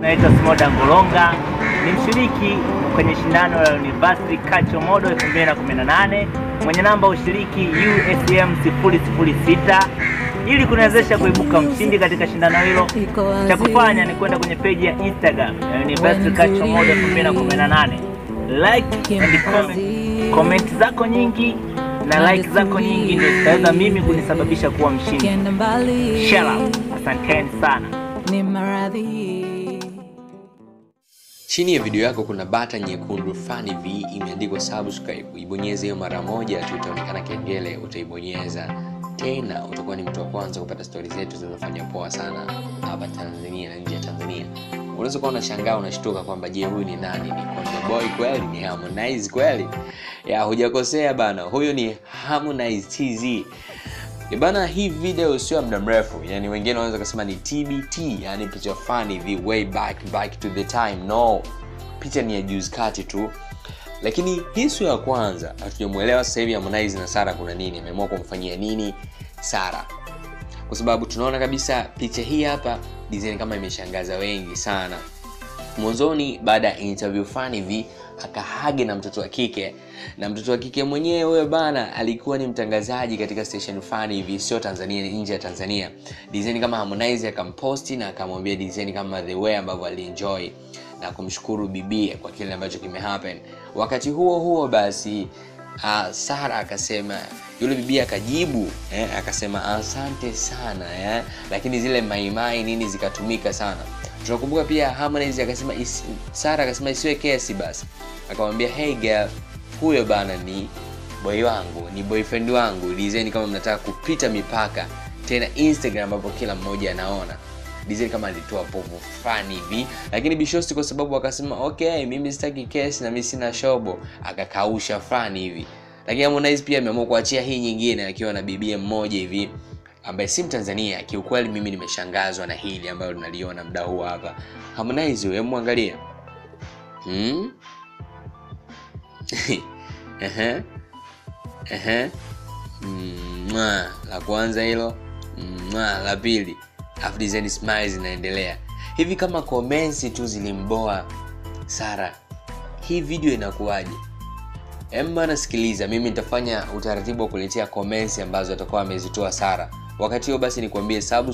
Naitwa Smoda Ngolonga, ni mshiriki kwenye shindano la University Culture Model 2018 mwenye namba ushiriki USM 006 ili kuniwezesha kuibuka mshindi katika shindano hilo. Cha kufanya ni kwenda kwenye peji ya Instagram ya University Culture Model 2018, like and comment. Comment zako nyingi na like zako nyingi ndio zitaweza mimi kunisababisha kuwa mshindi. Up. Asanteni sana. Ni maradhi Chini ya video yako kuna bata nyekundu Fani V imeandikwa subscribe. Ibonyeze hiyo mara moja tu, itaonekana kengele, utaibonyeza tena, utakuwa ni mtu wa kwanza kupata stori zetu zinazofanya poa sana hapa Tanzania na nje ya Tanzania. Unaweza kuwa unashangaa, unashtuka kwamba je, huyu ni nani? Ni Konde Boy kweli? Ni Harmonize kweli? Ya, hujakosea bana, huyu ni Harmonize TZ. Eh Bana, hii video sio muda mrefu, yani wengine wanaweza kusema ni TBT, yani picha fani the way back back to the time. No, picha ni ya juzi kati tu, lakini hii sio ya kwanza. Hatujamwelewa sasa hivi Harmonize na Sara kuna nini, ameamua kumfanyia nini Sara, kwa sababu tunaona kabisa picha hii hapa design kama imeshangaza wengi sana. Mwanzoni baada ya interview fulani hivi akahage na mtoto wa kike. Na mtoto wa kike mwenyewe huyo bana alikuwa ni mtangazaji katika station fulani hivi sio Tanzania ni nje ya Tanzania. Design kama Harmonize akamposti na akamwambia design kama the way ambavyo alienjoy na kumshukuru bibie kwa kile ambacho kimehappen wakati huo huo basi uh, Sara akasema yule bibi akajibu eh, akasema asante sana eh, lakini zile maimai nini zikatumika sana tunakumbuka pia Harmonize akasema Sara akasema isiwe kesi basi. Akamwambia hey girl huyo bana ni boy wangu ni boyfriend wangu. Dizeni kama mnataka kupita mipaka tena Instagram ambapo kila mmoja anaona. Dizeli kama alitoa povu fulani hivi. Lakini Bishosti kwa sababu akasema okay mimi sitaki kesi na mimi sina shobo. Akakausha fulani hivi. Lakini Harmonize pia ameamua kuachia hii nyingine akiwa na bibia mmoja hivi ambaye si Mtanzania. Kiukweli mimi nimeshangazwa na hili ambalo tunaliona muda huu hapa. Harmonize huyo, muangalie hmm? Ehe. Ehe. Mwa, La kwanza hilo mwa, la pili afu design smiles zinaendelea hivi, kama comments tu zilimboa Sara, hii video inakuwaje? Em bana, sikiliza, mimi nitafanya utaratibu wa kuletea comments ambazo atakuwa amezitoa Sara. Wakati huo basi nikwambie subscribe